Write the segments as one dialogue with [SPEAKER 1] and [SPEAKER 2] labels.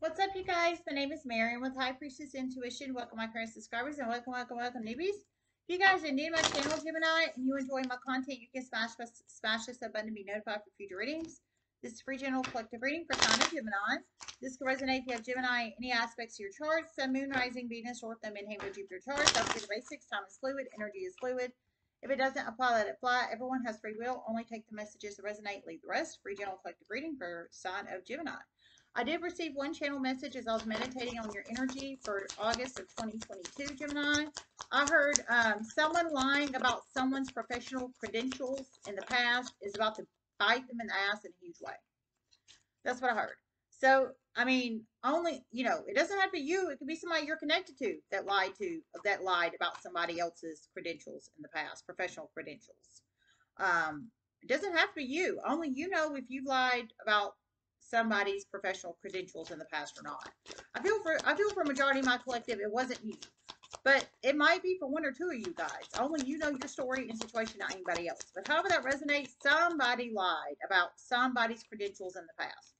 [SPEAKER 1] What's up, you guys? My name is Marion with High Priestess Intuition. Welcome, my current subscribers, and welcome, welcome, welcome, newbies. If you guys are new to my channel, Gemini, and you enjoy my content, you can smash smash this up button to be notified for future readings. This is free general collective reading for sign of Gemini. This can resonate if you have Gemini any aspects of your chart, Sun, Moon, Rising, Venus, or them in Hammer, Jupiter charts. Don't forget the basics. Time is fluid. Energy is fluid. If it doesn't apply, let it fly. Everyone has free will. Only take the messages that resonate. Leave the rest. Free general collective reading for sign of Gemini. I did receive one channel message as I was meditating on your energy for August of 2022, Gemini. I heard um, someone lying about someone's professional credentials in the past is about to bite them in the ass in a huge way. That's what I heard. So, I mean, only, you know, it doesn't have to be you. It could be somebody you're connected to that lied to, that lied about somebody else's credentials in the past, professional credentials. Um, it doesn't have to be you. Only you know if you've lied about somebody's professional credentials in the past or not. I feel for I feel for majority of my collective it wasn't you. But it might be for one or two of you guys. Only you know your story and situation, not anybody else. But however that resonates, somebody lied about somebody's credentials in the past.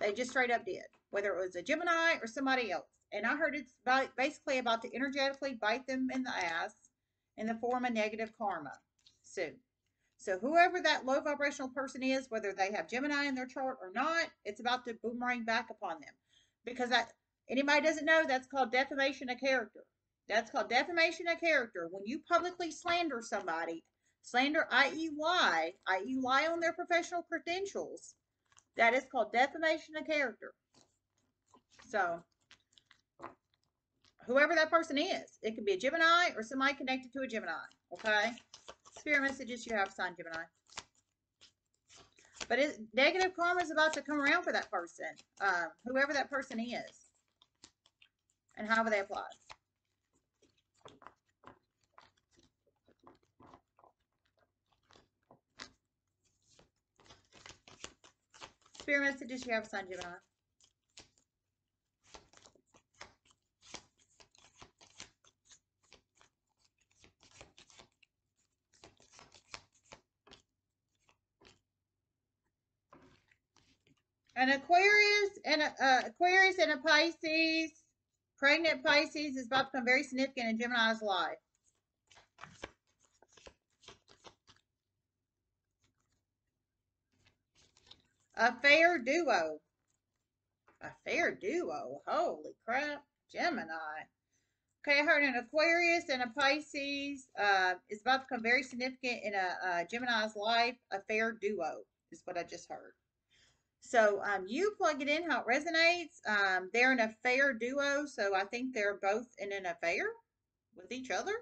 [SPEAKER 1] They just straight up did, whether it was a Gemini or somebody else. And I heard it's basically about to energetically bite them in the ass in the form of negative karma soon. So whoever that low vibrational person is, whether they have Gemini in their chart or not, it's about to boomerang back upon them. Because that anybody doesn't know, that's called defamation of character. That's called defamation of character. When you publicly slander somebody, slander, i.e., lie, i.e., lie on their professional credentials, that is called defamation of character. So, whoever that person is, it could be a Gemini or somebody connected to a Gemini, okay? Spirit messages you have, Sign Gemini. But it, negative karma is about to come around for that person, um, whoever that person is, and how however they apply. Spirit messages you have, Sign Gemini. An Aquarius and a uh, And a Pisces, pregnant Pisces is about to become very significant in Gemini's life. A fair duo. A fair duo. Holy crap. Gemini. Okay, I heard an Aquarius and a Pisces uh, is about to become very significant in a, a Gemini's life. A fair duo is what I just heard. So um, you plug it in how it resonates. Um, they're an affair duo, so I think they're both in an affair with each other.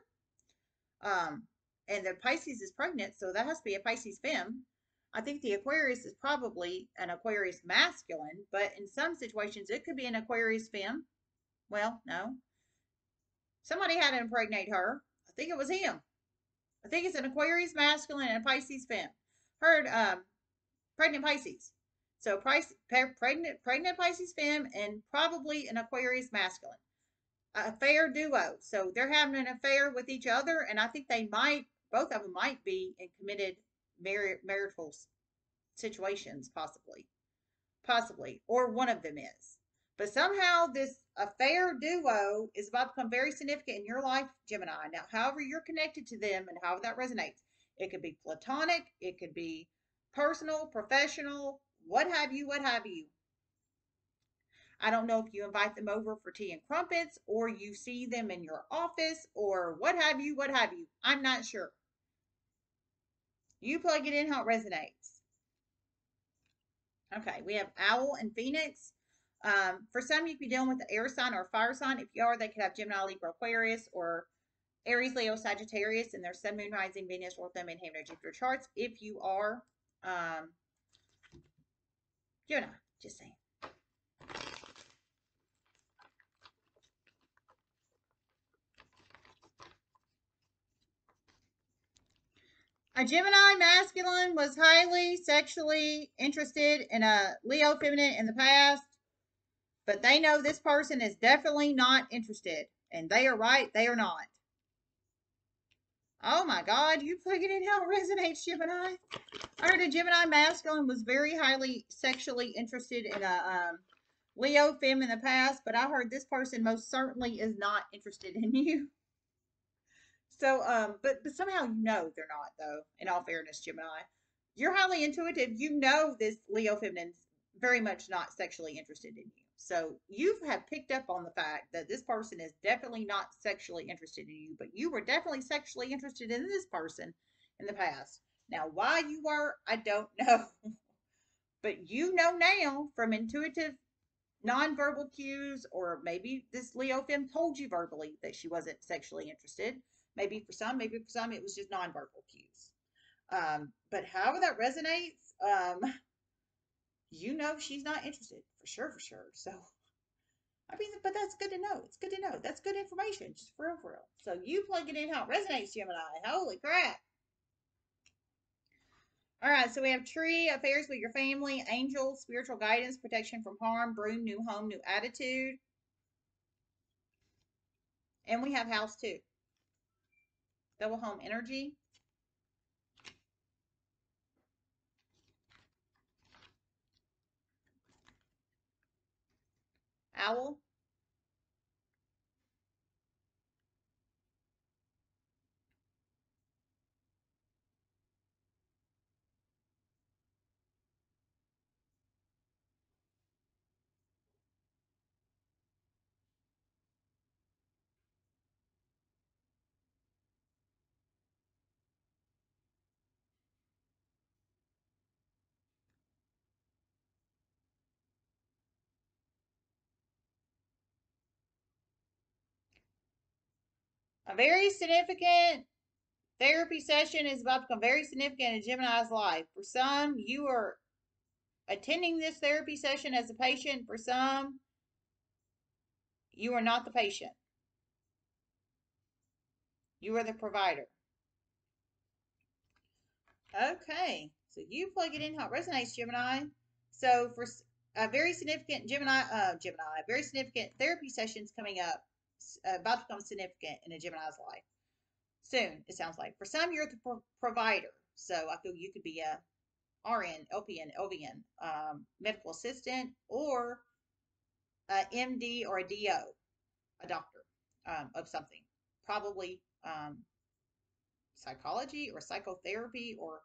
[SPEAKER 1] Um, and the Pisces is pregnant, so that has to be a Pisces fem. I think the Aquarius is probably an Aquarius masculine, but in some situations it could be an Aquarius fem. Well, no. Somebody had to impregnate her. I think it was him. I think it's an Aquarius masculine and a Pisces fem. Heard um, pregnant Pisces. So price, pregnant, pregnant Pisces fem and probably an Aquarius masculine. A fair duo. So they're having an affair with each other, and I think they might, both of them might be in committed mar marital situations, possibly. Possibly. Or one of them is. But somehow this affair duo is about to become very significant in your life, Gemini. Now, however you're connected to them and how that resonates, it could be platonic, it could be personal, professional, what have you, what have you. I don't know if you invite them over for tea and crumpets or you see them in your office or what have you, what have you. I'm not sure. You plug it in how it resonates. Okay, we have Owl and Phoenix. Um, for some, you could be dealing with the air sign or fire sign. If you are, they could have Gemini, Libra, Aquarius, or Aries, Leo, Sagittarius, and their Sun, Moon, Rising, Venus, or them in Hammer, Jupiter charts. If you are, um, you're not. Just saying. A Gemini masculine was highly sexually interested in a Leo feminine in the past, but they know this person is definitely not interested. And they are right, they are not. Oh my God, you plug it in how it resonates, Gemini. I heard a Gemini masculine was very highly sexually interested in a um, Leo femme in the past, but I heard this person most certainly is not interested in you. So, um, but but somehow you know they're not though. In all fairness, Gemini, you're highly intuitive. You know this Leo feminine's very much not sexually interested in you. So you have picked up on the fact that this person is definitely not sexually interested in you, but you were definitely sexually interested in this person in the past. Now, why you were, I don't know. but you know now from intuitive nonverbal cues, or maybe this Leo femme told you verbally that she wasn't sexually interested. Maybe for some, maybe for some, it was just nonverbal cues. Um, but however that resonates, um, you know she's not interested for sure, for sure. So, I mean, but that's good to know. It's good to know. That's good information, just for real, for real. So you plug it in how it resonates, Gemini. Holy crap. All right, so we have tree, affairs with your family, angel, spiritual guidance, protection from harm, broom, new home, new attitude. And we have house too. Double home energy. Owl. A very significant therapy session is about to become very significant in Gemini's life. For some, you are attending this therapy session as a patient. For some, you are not the patient. You are the provider. Okay, so you plug it in how it resonates, Gemini. So for a very significant Gemini, uh, Gemini, very significant therapy sessions coming up about to become significant in a Gemini's life. Soon, it sounds like. For some, you're the pro- provider. So I feel you could be a RN, LPN, LVN, um, medical assistant, or a MD or a DO, a doctor um, of something. Probably um, psychology or psychotherapy or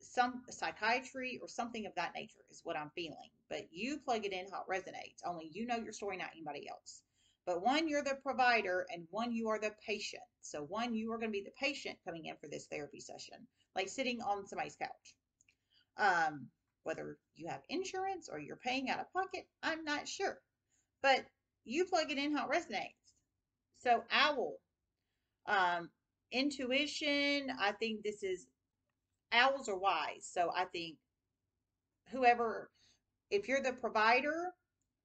[SPEAKER 1] some psychiatry or something of that nature is what I'm feeling. But you plug it in how it resonates. Only you know your story, not anybody else. But one, you're the provider, and one, you are the patient. So, one, you are going to be the patient coming in for this therapy session, like sitting on somebody's couch. Um, whether you have insurance or you're paying out of pocket, I'm not sure. But you plug it in how it resonates. So, owl, um, intuition, I think this is owls are wise. So, I think whoever, if you're the provider,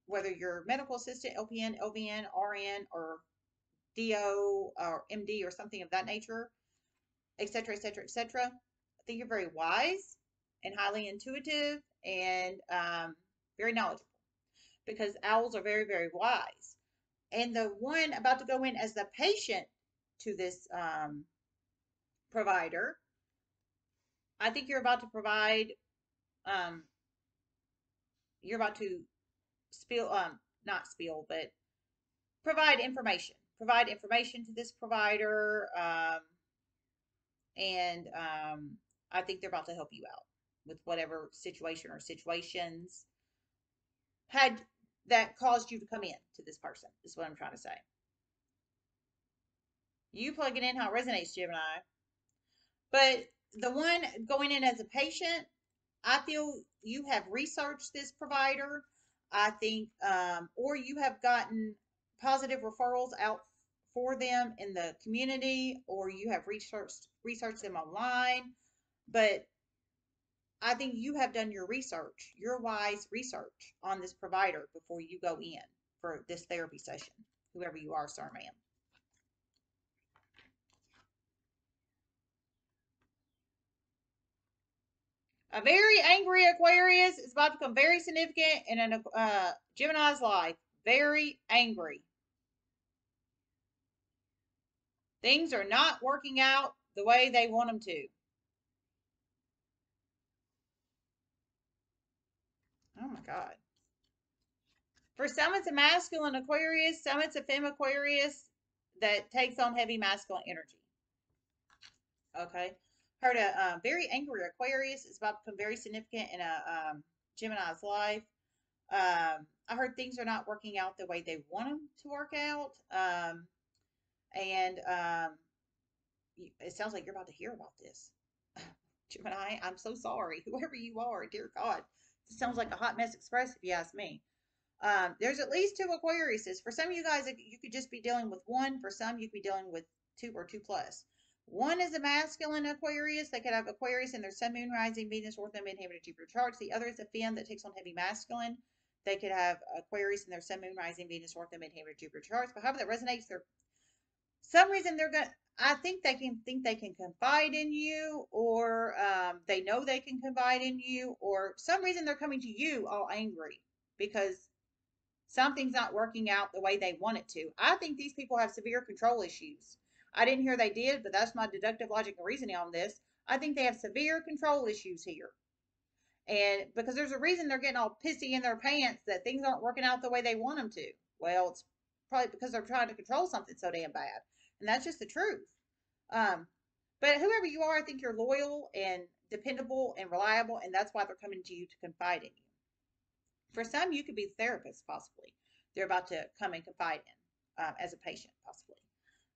[SPEAKER 1] whether you're medical assistant, LPN, LVN, RN, or DO or MD or something of that nature, etc., etc., etc. I think you're very wise and highly intuitive and um, very knowledgeable because owls are very, very wise. And the one about to go in as the patient to this um, provider, I think you're about to provide, um, you're about to spill um not spill but provide information provide information to this provider um, and um, i think they're about to help you out with whatever situation or situations had that caused you to come in to this person is what i'm trying to say. You plug it in how it resonates gemini. But the one going in as a patient i feel you have researched this provider I think, um, or you have gotten positive referrals out for them in the community, or you have researched researched them online. But I think you have done your research, your wise research on this provider before you go in for this therapy session, whoever you are, sir, ma'am. A very angry Aquarius is about to become very significant in an uh, Gemini's life. Very angry. Things are not working out the way they want them to. Oh my God. For some, it's a masculine Aquarius. Some, it's a fem Aquarius that takes on heavy masculine energy. Okay. Heard a uh, very angry Aquarius is about to become very significant in a um, Gemini's life. Um, I heard things are not working out the way they want them to work out. Um, and um, it sounds like you're about to hear about this. Gemini, I'm so sorry. Whoever you are, dear God. It sounds like a hot mess express if you ask me. Um, there's at least two Aquariuses. For some of you guys, you could just be dealing with one. For some, you could be dealing with two or two plus. One is a masculine Aquarius. They could have Aquarius in their sun, moon, rising, Venus, North Node, Midheaven, Jupiter charts. The other is a Fem that takes on heavy masculine. They could have Aquarius in their sun, moon, rising, Venus, North Node, Midheaven, Jupiter charts. But however that resonates, they're some reason they're gonna. I think they can think they can confide in you, or um, they know they can confide in you, or some reason they're coming to you all angry because something's not working out the way they want it to. I think these people have severe control issues. I didn't hear they did, but that's my deductive logic and reasoning on this. I think they have severe control issues here. And because there's a reason they're getting all pissy in their pants that things aren't working out the way they want them to. Well, it's probably because they're trying to control something so damn bad. And that's just the truth. Um, but whoever you are, I think you're loyal and dependable and reliable, and that's why they're coming to you to confide in you. For some, you could be the therapist, possibly. They're about to come and confide in um, as a patient, possibly.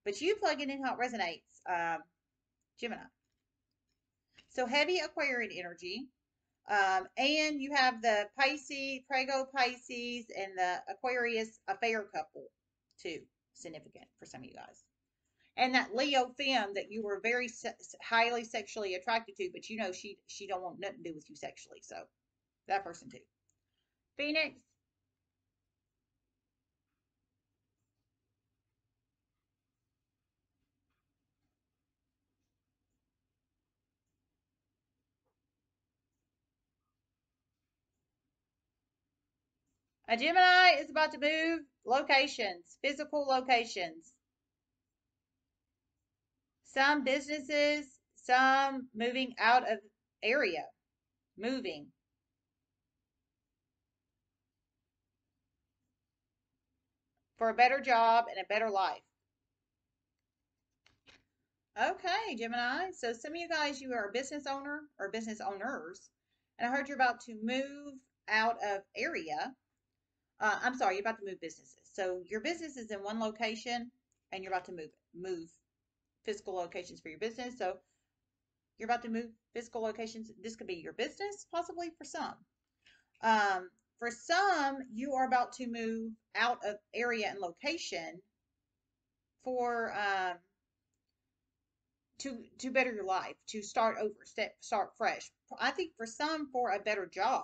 [SPEAKER 1] But you plug it in how it resonates, um, Gemini. So heavy Aquarian energy. Um, and you have the Pisces, Prego Pisces, and the Aquarius affair couple, too. Significant for some of you guys. And that Leo femme that you were very se highly sexually attracted to, but you know she she don't want nothing to do with you sexually. So that person too. Phoenix, A Gemini is about to move locations, physical locations. Some businesses, some moving out of area, moving. For a better job and a better life. Okay, Gemini. So some of you guys, you are a business owner or business owners. And I heard you're about to move out of area uh, I'm sorry, you're about to move businesses. So your business is in one location and you're about to move move physical locations for your business. So you're about to move physical locations. This could be your business, possibly for some. Um, for some, you are about to move out of area and location for um, to to better your life, to start over, step, start fresh. I think for some, for a better job.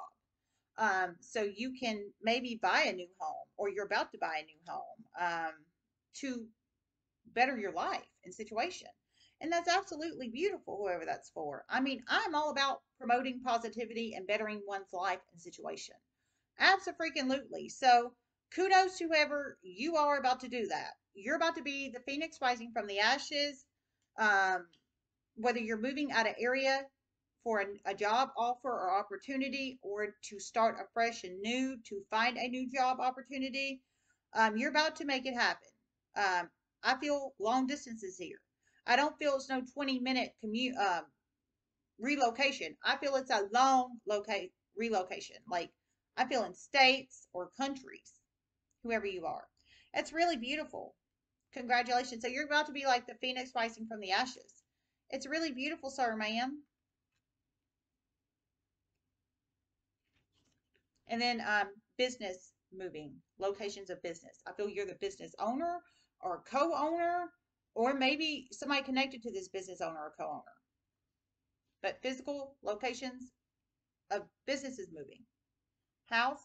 [SPEAKER 1] Um, so you can maybe buy a new home or you're about to buy a new home um, to better your life and situation. And that's absolutely beautiful, whoever that's for. I mean, I'm all about promoting positivity and bettering one's life and situation. Absolutely. So kudos to whoever you are about to do that. You're about to be the phoenix rising from the ashes. Um, whether you're moving out of area for a, a, job offer or opportunity or to start afresh and new, to find a new job opportunity, um, you're about to make it happen. Um, I feel long distances here. I don't feel it's no 20 minute commute um, relocation. I feel it's a long locate relocation. Like I feel in states or countries, whoever you are. It's really beautiful. Congratulations. So you're about to be like the phoenix rising from the ashes. It's really beautiful, sir, ma'am. And then um, business moving, locations of business. I feel you're the business owner or co-owner, or maybe somebody connected to this business owner or co-owner. But physical locations of businesses moving. House,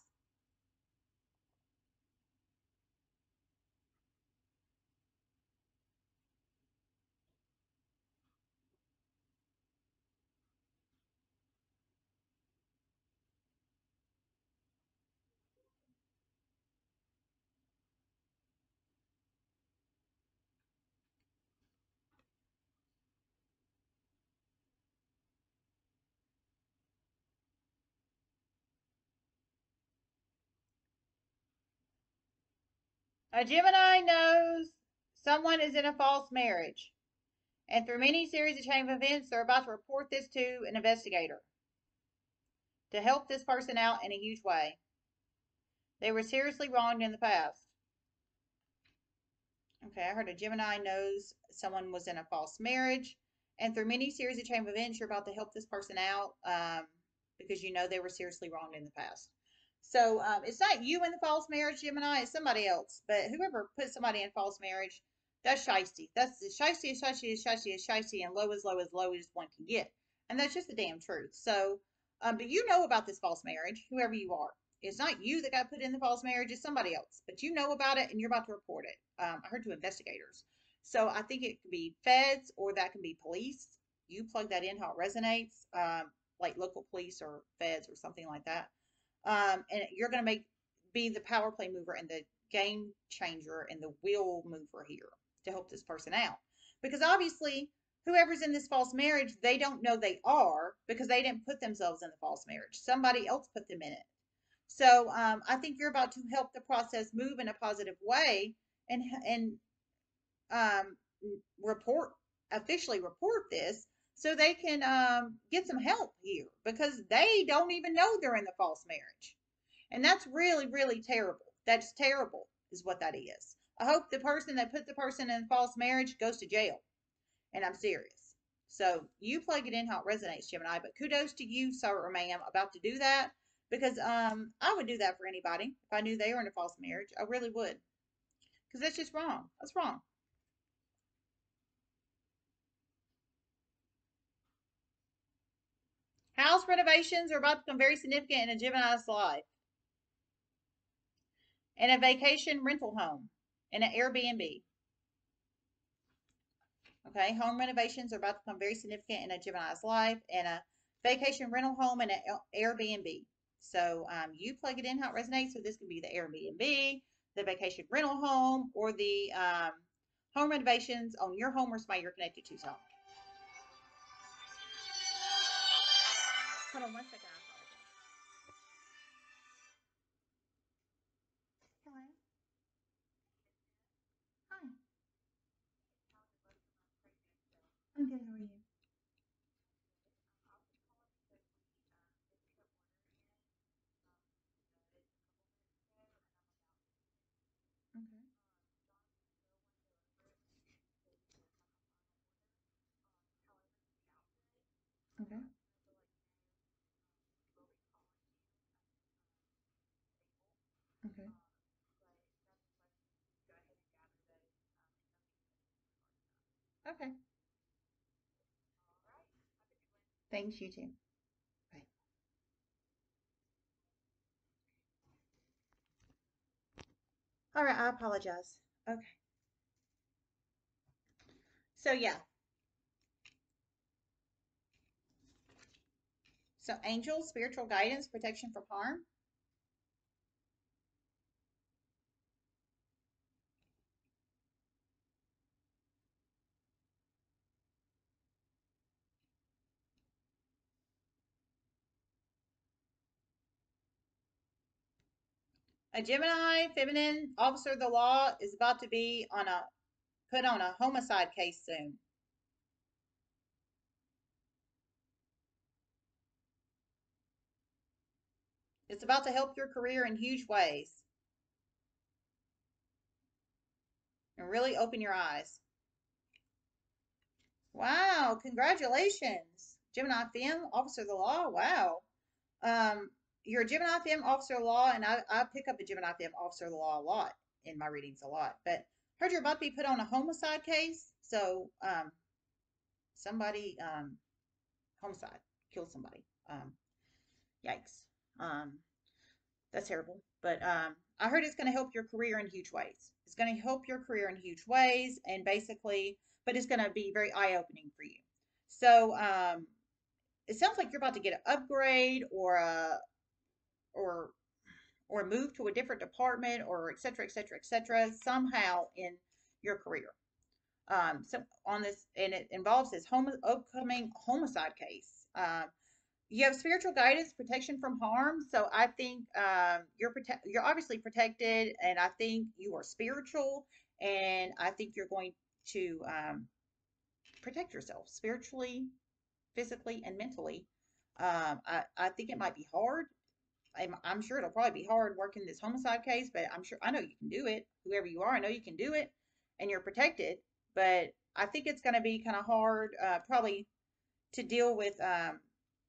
[SPEAKER 1] A Gemini knows someone is in a false marriage, and through many series of chain of events, they're about to report this to an investigator to help this person out in a huge way. They were seriously wronged in the past. Okay, I heard a Gemini knows someone was in a false marriage, and through many series of chain of events, you're about to help this person out um, because you know they were seriously wronged in the past. So um, it's not you in the false marriage, Gemini, it's somebody else. But whoever put somebody in false marriage, that's shisty. That's the shisty is shisty is shisty is shisty, and low as low as low as one can get. And that's just the damn truth. So, um, but you know about this false marriage, whoever you are. It's not you that got put in the false marriage, it's somebody else. But you know about it and you're about to report it. Um, I heard to investigators. So I think it could be feds or that can be police. You plug that in how it resonates, um, like local police or feds or something like that. Um, and you're going to make be the power play mover and the game changer and the wheel mover here to help this person out. Because obviously, whoever's in this false marriage, they don't know they are because they didn't put themselves in the false marriage. Somebody else put them in it. So um, I think you're about to help the process move in a positive way and and um, report officially report this so they can um, get some help here because they don't even know they're in the false marriage, and that's really really terrible. That's terrible is what that is. I hope the person that put the person in false marriage goes to jail, and I'm serious. So you plug it in how it resonates, Gemini. But kudos to you, sir or ma'am, about to do that because um, I would do that for anybody if I knew they were in a false marriage. I really would. Because that's just wrong. That's wrong. House renovations are about to become very significant in a Gemini's life. And a vacation rental home and an Airbnb. Okay, home renovations are about to become very significant in a Gemini's life and a vacation rental home and an Airbnb. So um, you plug it in how it resonates. So this could be the Airbnb, the vacation rental home, or the um, home renovations on your home or somebody you're connected to. So hold on one second. Hello. Okay. Thanks, you too. Bye. All right, I apologize. Okay. So yeah. So angels, spiritual guidance, protection from harm. A Gemini feminine officer of the law is about to be on a put on a homicide case soon. It's about to help your career in huge ways. And really open your eyes. Wow, congratulations. Gemini Fem, Officer of the Law. Wow. Um, you're a Gemini Fem, Officer of Law, and I, I pick up a Gemini Fem, Officer of Law a lot in my readings a lot. But heard you're about to be put on a homicide case. So um, somebody, um, homicide, killed somebody. Um, yikes. Um, that's terrible. But um, I heard it's going to help your career in huge ways. It's going to help your career in huge ways, and basically, but it's going to be very eye opening for you. So um, it sounds like you're about to get an upgrade or a or or move to a different department or et cetera, et cetera, et cetera, somehow in your career. Um, so on this, and it involves this home, upcoming homicide case. Um, you have spiritual guidance, protection from harm. So I think um, you're prote- you're obviously protected, and I think you are spiritual, and I think you're going to um, protect yourself spiritually, physically, and mentally. Um, I, I think it might be hard. I'm, I'm sure it'll probably be hard working this homicide case, but I'm sure I know you can do it. Whoever you are, I know you can do it, and you're protected. But I think it's going to be kind of hard, uh, probably, to deal with um,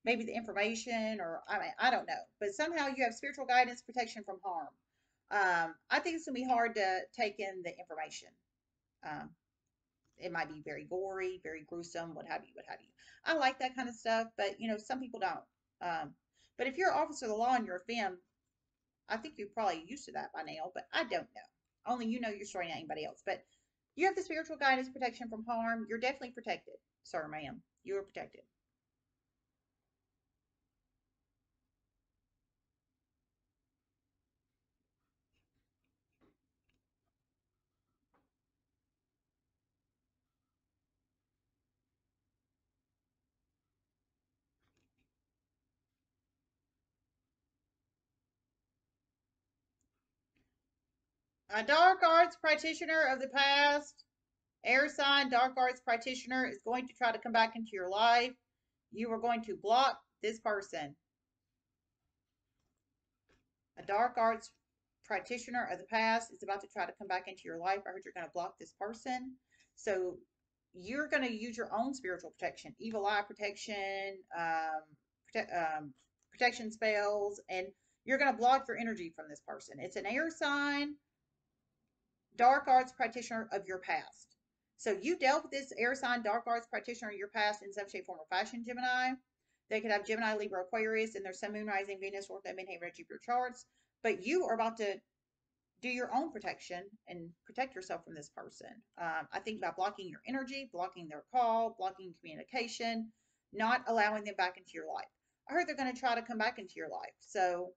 [SPEAKER 1] maybe the information, or I mean, I don't know. But somehow you have spiritual guidance, protection from harm. Um, I think it's going to be hard to take in the information. Um, it might be very gory, very gruesome, what have you, what have you. I like that kind of stuff, but you know, some people don't. Um, but if you're an officer of the law and you're a femme, I think you're probably used to that by now, but I don't know. Only you know your story, not anybody else. But you have the spiritual guidance protection from harm. You're definitely protected, sir, ma'am. You are protected. A dark arts practitioner of the past, air sign, dark arts practitioner is going to try to come back into your life. You are going to block this person. A dark arts practitioner of the past is about to try to come back into your life. I heard you're going to block this person. So you're going to use your own spiritual protection, evil eye protection, um, prote um, protection spells, and you're going to block your energy from this person. It's an air sign dark arts practitioner of your past. So you dealt with this air sign dark arts practitioner of your past in some shape, form, or fashion, Gemini. They could have Gemini, Libra, Aquarius, and their Sun, Moon, Rising, Venus, or North Node, Midheaven, Jupiter charts. But you are about to do your own protection and protect yourself from this person. Um, I think by blocking your energy, blocking their call, blocking communication, not allowing them back into your life. I heard they're going to try to come back into your life. So,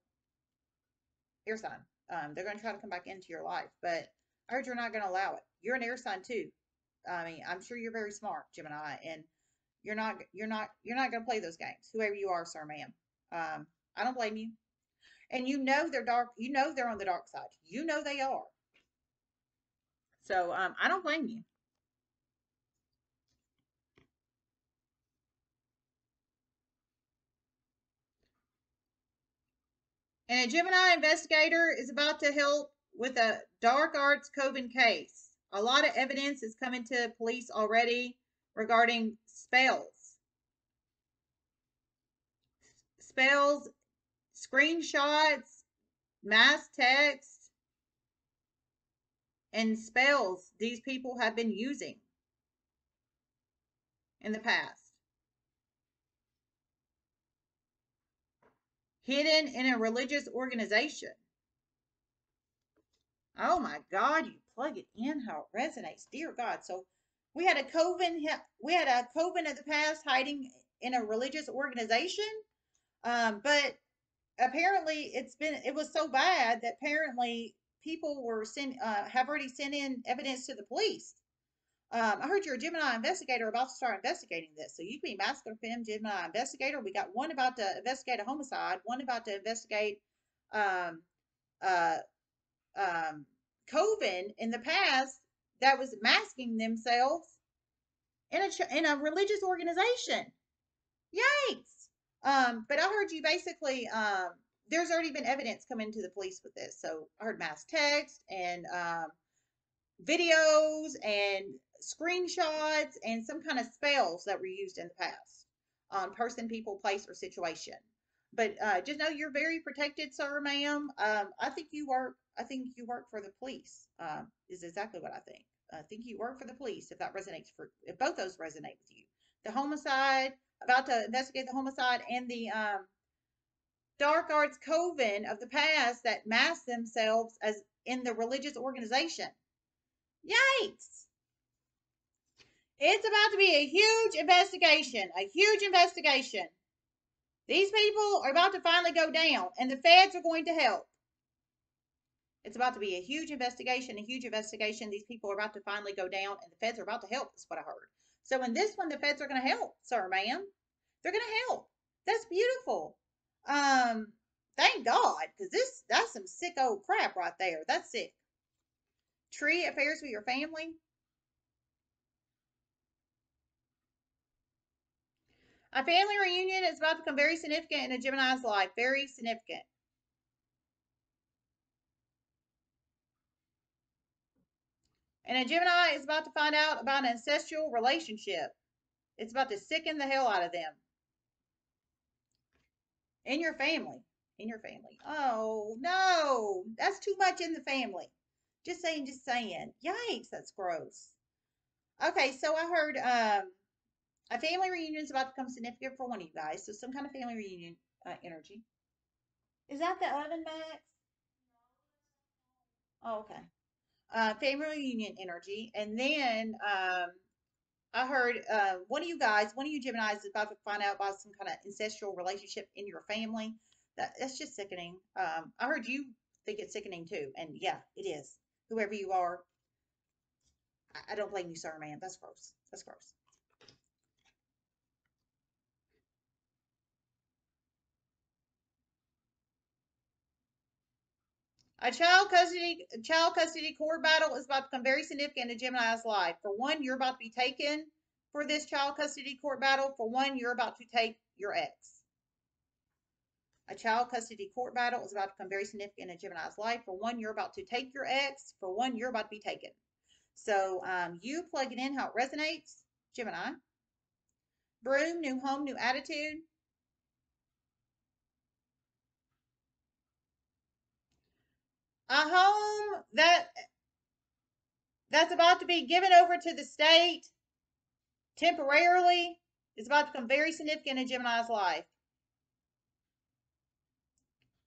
[SPEAKER 1] air sign. Um, they're going to try to come back into your life, but I heard you're not going to allow it. You're an air sign too. I mean, I'm sure you're very smart, Gemini, and you're not you're not you're not going to play those games. Whoever you are, sir, ma'am. Um, I don't blame you. And you know they're dark. You know they're on the dark side. You know they are. So um, I don't blame you. And a Gemini investigator is about to help with a dark arts coven case. A lot of evidence is coming to police already regarding spells. Spells, screenshots, mass text, and spells these people have been using in the past. Hidden in a religious organization. Oh my God, you plug it in how it resonates. Dear God. So we had a coven, we had a coven of the past hiding in a religious organization. Um, but apparently it's been, it was so bad that apparently people were sent, uh, have already sent in evidence to the police. Um, I heard you're a Gemini investigator about to start investigating this. So you can be masculine femme Gemini investigator. We got one about to investigate a homicide, one about to investigate um, uh, um, Coven in the past that was masking themselves in a in a religious organization. Yikes! Um, but I heard you basically. Um, there's already been evidence coming to the police with this. So I heard mass text and um, videos and screenshots and some kind of spells that were used in the past on person, people, place, or situation. But uh, just know you're very protected, sir, ma'am. Um, I think you work. I think you work for the police. Um, is exactly what I think. I think you work for the police. If that resonates for, if both those resonate with you, the homicide, about to investigate the homicide, and the um, dark arts coven of the past that mask themselves as in the religious organization. Yikes! It's about to be a huge investigation. A huge investigation. These people are about to finally go down, and the feds are going to help. It's about to be a huge investigation, a huge investigation. These people are about to finally go down, and the feds are about to help, is what I heard. So in this one, the feds are going to help, sir, ma'am. They're going to help. That's beautiful. Um, thank God, because this that's some sick old crap right there. That's sick. Tree affairs with your family. A family reunion is about to become very significant in a Gemini's life. Very significant. And a Gemini is about to find out about an ancestral relationship. It's about to sicken the hell out of them. In your family. In your family. Oh, no. That's too much in the family. Just saying, just saying. Yikes, that's gross. Okay, so I heard um, a family reunion is about to become significant for one of you guys. So some kind of family reunion uh, energy. Is that the oven, Max? Oh, okay. Uh, family reunion energy. And then um, I heard uh, one of you guys, one of you Geminis is about to find out about some kind of ancestral relationship in your family. That, that's just sickening. Um, I heard you think it's sickening too. And yeah, it is. Whoever you are, I, I don't blame you, sir, man. That's gross. That's gross. A child custody child custody court battle is about to become very significant in Gemini's life. For one, you're about to be taken for this child custody court battle. For one, you're about to take your ex. A child custody court battle is about to become very significant in Gemini's life. For one, you're about to take your ex. For one, you're about to be taken. So um, you plug it in how it resonates, Gemini. Broom, new home, new attitude. A home that that's about to be given over to the state temporarily is about to become very significant in Gemini's life.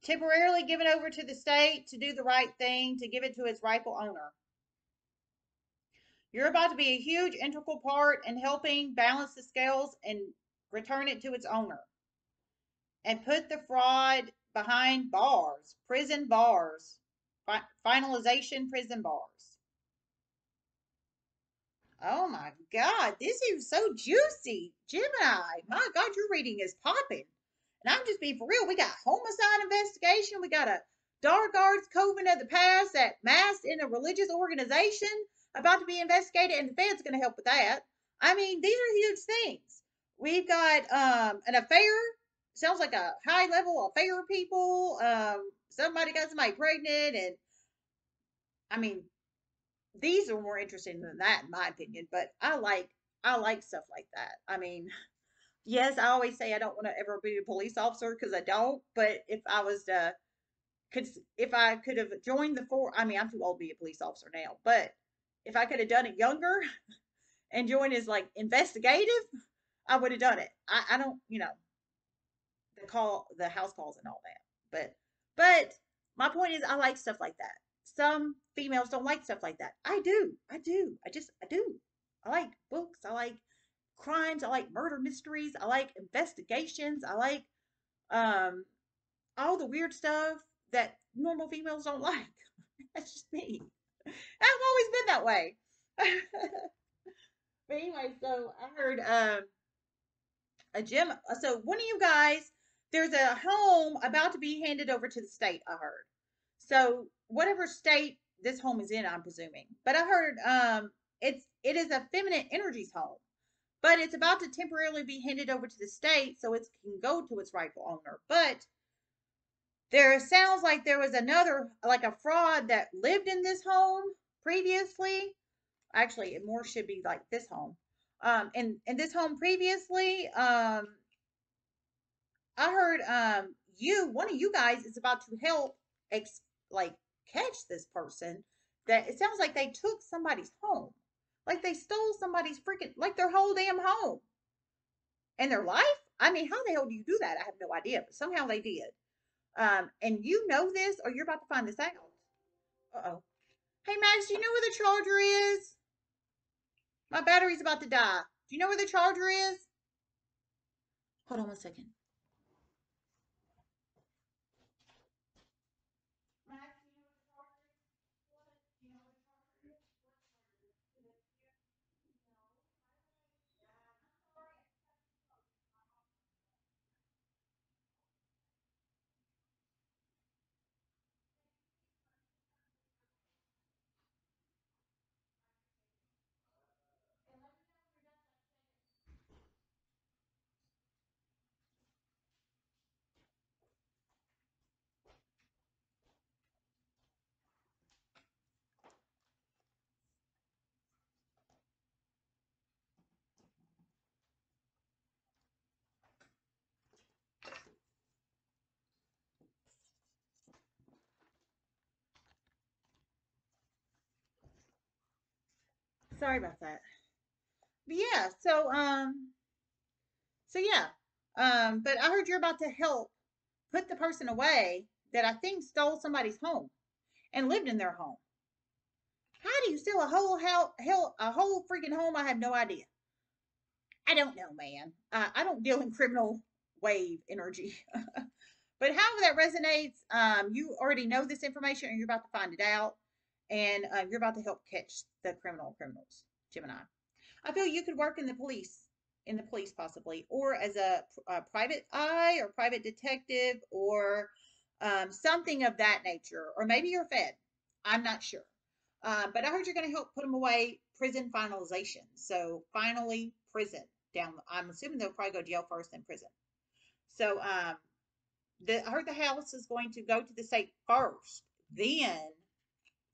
[SPEAKER 1] Temporarily given over to the state to do the right thing, to give it to its rightful owner. You're about to be a huge integral part in helping balance the scales and return it to its owner. And put the fraud behind bars, prison bars, Fi finalization prison bars. Oh my God, this is so juicy. Gemini, my God, your reading is popping. And I'm just being for real. We got homicide investigation. We got a dark arts coven of the past that masked in a religious organization about to be investigated, and the Fed's going to help with that. I mean, these are huge things. We've got um, an affair. Sounds like a high level affair, people. Um, somebody got somebody pregnant and I mean these are more interesting than that in my opinion, but I like I like stuff like that. I mean, yes, I always say I don't want to ever be a police officer because I don't, but if I was to could if I could have joined the four I mean, I'm too old to be a police officer now, but if I could have done it younger and joined as like investigative, I would have done it. I, I don't, you know, the call the house calls and all that. But but my point is I like stuff like that. Some females don't like stuff like that. I do. I do. I just I do. I like books. I like crimes. I like murder mysteries. I like investigations. I like um all the weird stuff that normal females don't like. That's just me. I've always been that way. but anyway, so I heard um a gym. So one of you guys there's a home about to be handed over to the state, I heard. So whatever state this home is in, I'm presuming. But I heard um it's it is a feminine energies home. But it's about to temporarily be handed over to the state so it can go to its rightful owner. But there sounds like there was another like a fraud that lived in this home previously. Actually, it more should be like this home. Um, and in this home previously, um, I heard um you one of you guys is about to help ex- like catch this person that it sounds like they took somebody's home. Like they stole somebody's freaking like their whole damn home. And their life? I mean, how the hell do you do that? I have no idea, but somehow they did. Um, and you know this or you're about to find this out. Uh-oh. Hey Max, do you know where the charger is? My battery's about to die. Do you know where the charger is? Hold on one second. Sorry about that. But yeah, so um, so yeah, um, but I heard you're about to help put the person away that I think stole somebody's home and lived in their home. How do you steal a whole hell, hell a whole freaking home? I have no idea. I don't know, man. I don't deal in criminal wave energy. but however that resonates, um, you already know this information and you're about to find it out. And uh, you're about to help catch the criminal criminals, Gemini. I feel you could work in the police, in the police possibly, or as a, a private eye or private detective or um, something of that nature. Or maybe you're fed. I'm not sure. Uh, but I heard you're going to help put them away prison finalization. So finally, prison down. I'm assuming they'll probably go jail first, then prison. So um, the, I heard the House is going to go to the state first, then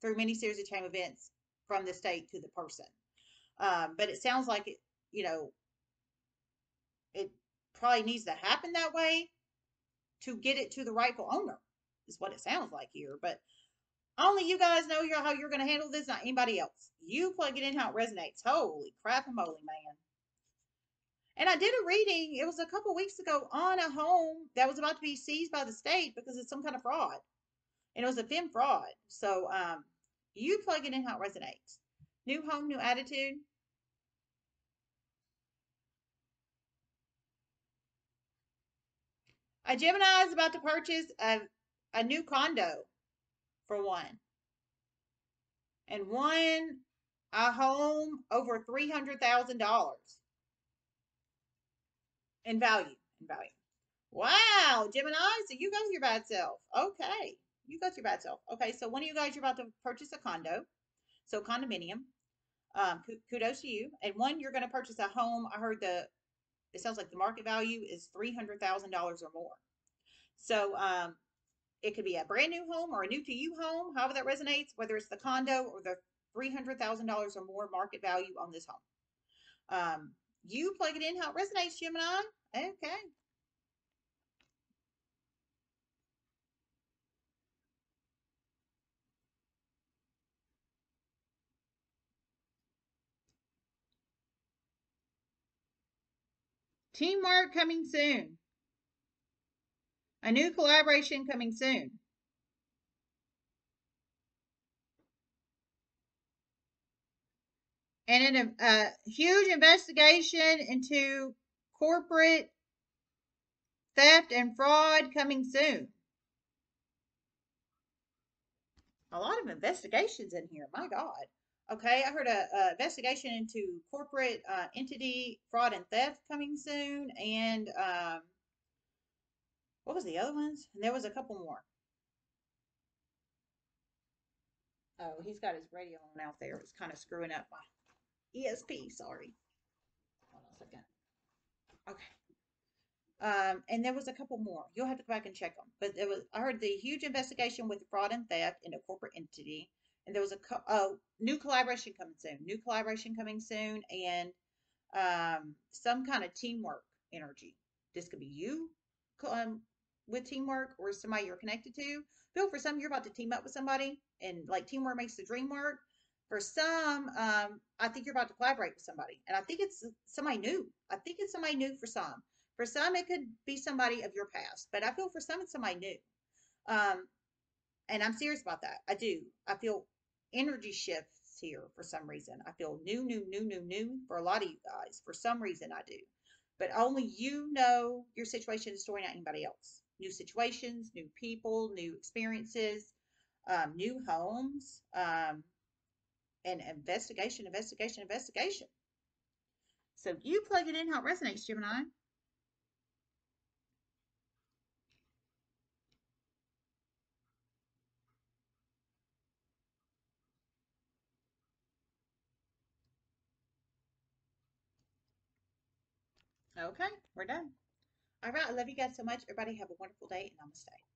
[SPEAKER 1] through many series of chain events from the state to the person. Um, but it sounds like it, you know, it probably needs to happen that way to get it to the rightful owner, is what it sounds like here. But only you guys know how you're going to handle this, not anybody else. You plug it in how it resonates. Holy crap and moly, man. And I did a reading, it was a couple weeks ago, on a home that was about to be seized by the state because it's some kind of fraud. And it was a FIM fraud. So um, you plug it in how it resonates. New home, new attitude. A Gemini is about to purchase a, a new condo for one. And one, a home over $300,000 in value. In value. Wow, Gemini, so you go your bad self. Okay, you go to your bad self. Okay, so one of you guys, you're about to purchase a condo, so condominium. Um, kudos to you. And one, you're going to purchase a home. I heard the, it sounds like the market value is $300,000 or more. So um, it could be a brand new home or a new to you home, however that resonates, whether it's the condo or the $300,000 or more market value on this home. Um, you plug it in how it resonates, Gemini. Okay. Teamwork coming soon. A new collaboration coming soon. And in a, a huge investigation into corporate theft and fraud coming soon. A lot of investigations in here. My God. Okay, I heard a, a investigation into corporate uh, entity fraud and theft coming soon, and um, what was the other ones? And there was a couple more. Oh, he's got his radio on out there. It's kind of screwing up my ESP. Sorry. Hold on a second. Okay. Um, and there was a couple more. You'll have to go back and check them. But there was I heard the huge investigation with fraud and theft in a corporate entity, and there was a co- new collaboration coming soon. New collaboration coming soon, and um, some kind of teamwork energy. This could be you um, with teamwork or somebody you're connected to. Feel for some, you're about to team up with somebody, and like teamwork makes the dream work. For some, um, I think you're about to collaborate with somebody, and I think it's somebody new. I think it's somebody new for some. For some, it could be somebody of your past, but I feel for some, it's somebody new. Um, and I'm serious about that. I do. I feel energy shifts here for some reason. I feel new, new, new, new, new for a lot of you guys. For some reason, I do. But only you know your situation and story, not anybody else new situations, new people, new experiences, um, new homes, um, and investigation, investigation, investigation. So you plug it in how it resonates, Gemini. Okay, we're done. All right. I love you guys so much. Everybody have a wonderful day and namaste.